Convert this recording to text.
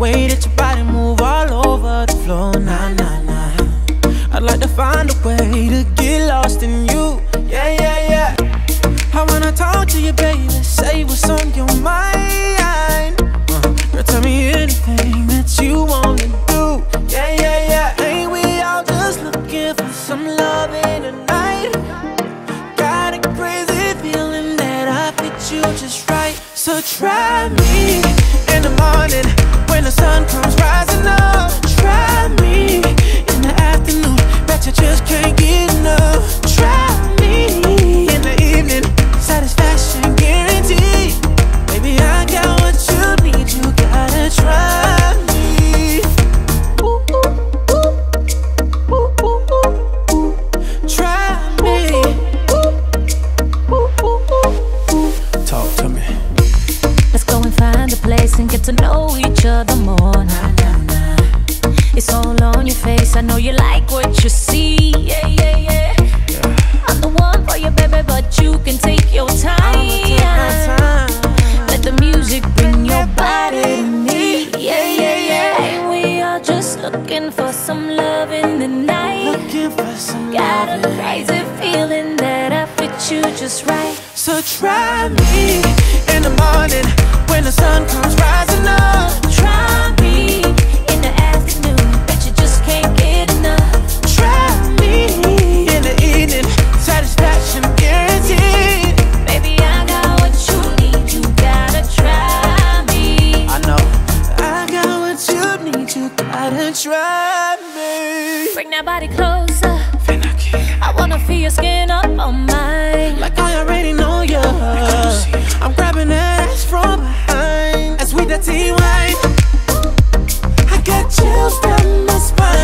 way that your body move all over the floor. Nah, nah, nah. I'd like to find a way to get lost in you. Yeah, yeah, yeah. I wanna talk to you, baby. Say what's on your mind. Uh, girl, tell me anything that you wanna do. Yeah, yeah, yeah. Ain't we all just looking for some love in the night? Got a crazy feeling that I fit you just right. So try me. Get to know each other more. Nah, nah, nah. It's all on your face. I know you like what you see. Yeah, yeah, yeah. I'm the one for you, baby, but you can take your time. Let the music bring your body to me. Yeah, yeah, yeah. Ain't we all just looking for some love in the night? Looking for some Got a crazy feeling that I fit you just right. So try me in the morning when the sun comes try me. Bring that body closer. I wanna feel your skin up on mine. Like I already know you. I'm grabbing that ass from behind. As we the tea wine. I got chills down my spine.